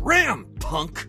Ram, punk!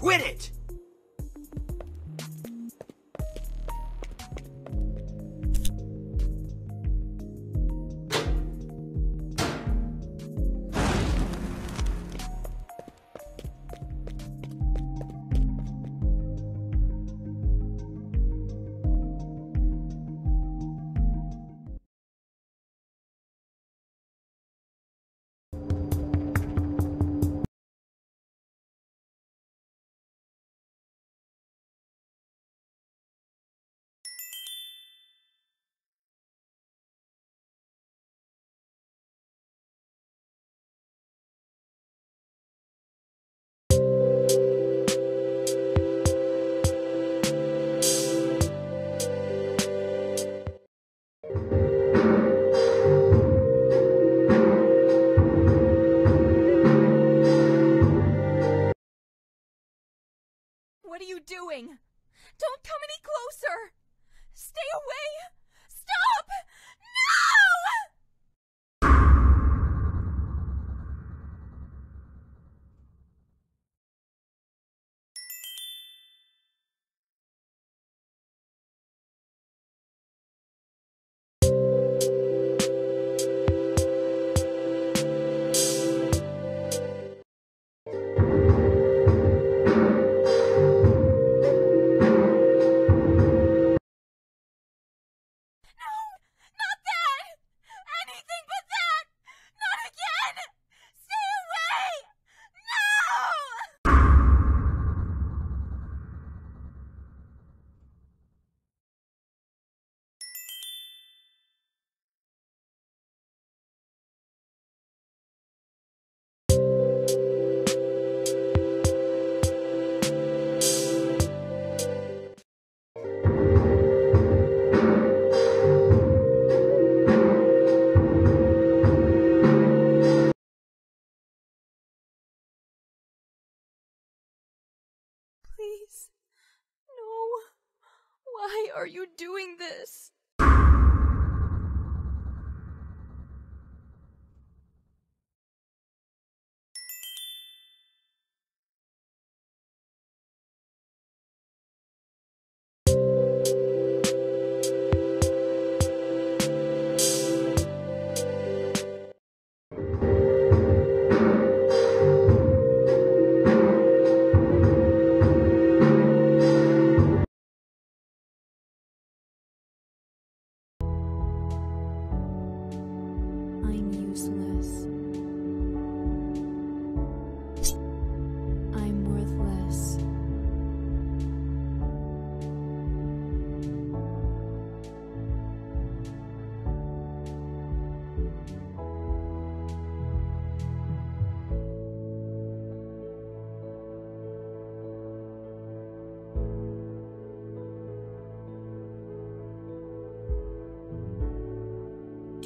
Quit it! You doing? Don't come any closer! Stay away! Stop! Why are you doing this?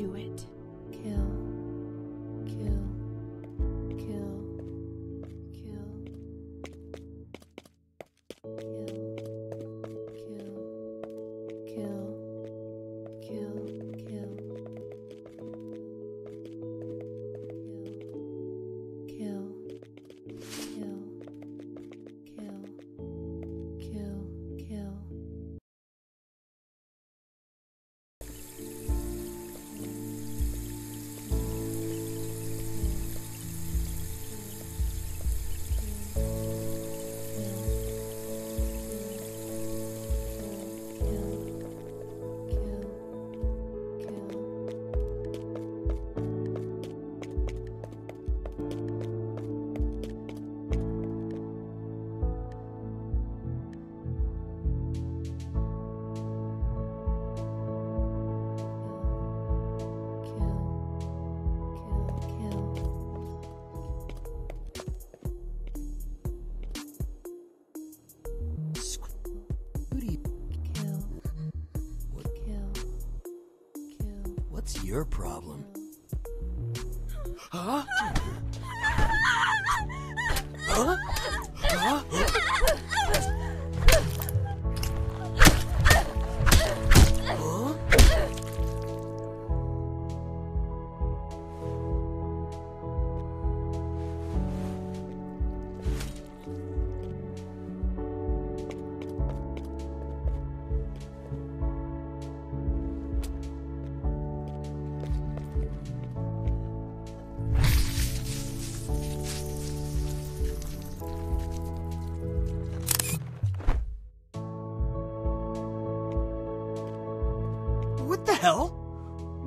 Do it. Kill. What's your problem? Huh? Huh? Huh? Hell?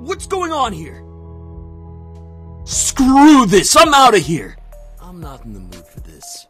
What's going on here? Screw this! I'm out of here! I'm not in the mood for this.